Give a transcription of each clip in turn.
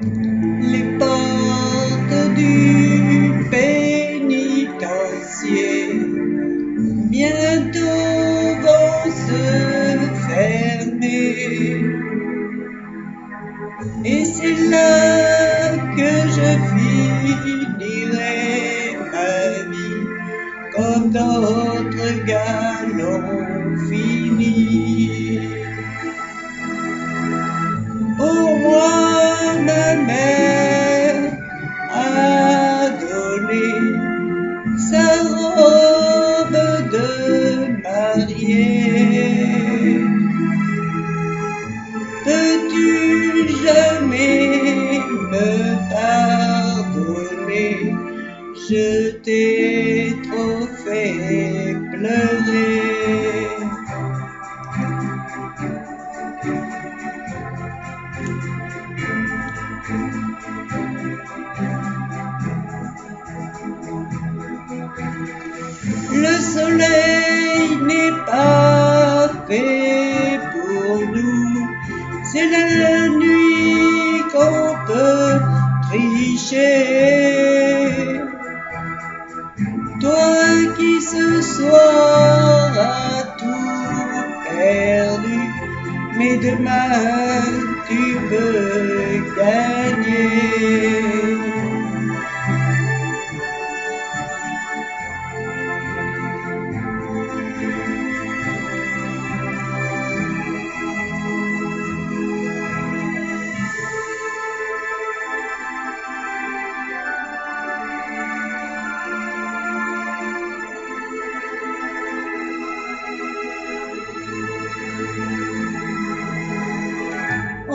les portes du pénitencier bientôt vont se fermer. Et c'est là que je finirai ma vie comme d'autres galons finis. Sa robe de mariée. Peux-tu jamais me pardonner? Je t'ai trop fait pleurer. Le soleil n'est pas fait pour nous, c'est la nuit qu'on peut tricher. Toi qui ce soir as tout perdu, mais demain tu peux gagner.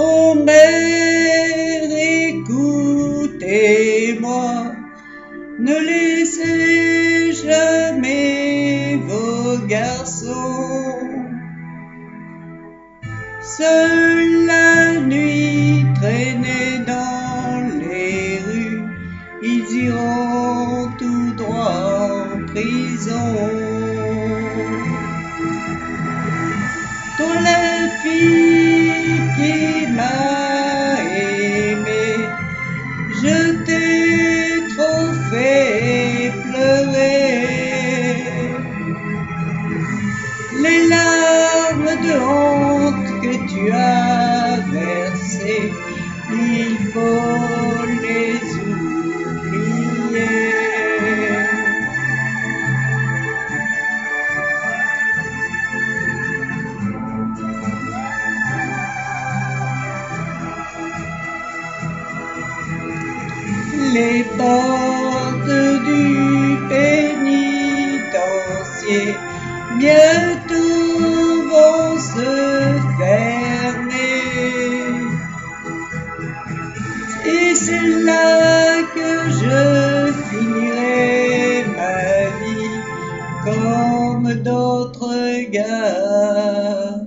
Oh mère, écoutez-moi, ne laissez jamais vos garçons seuls la nuit traîner dans les rues, ils iront tout droit en prison. De honte que tu as versées, il faut les oublier. les portes du pénitencier bientôt c'est là que je finirai ma vie comme d'autres gars